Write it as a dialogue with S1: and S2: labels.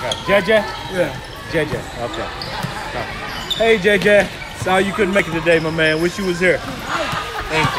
S1: JJ?
S2: Yeah.
S1: JJ. Okay. Hey JJ. Sorry you couldn't make it today, my man. Wish you was here. Thank you.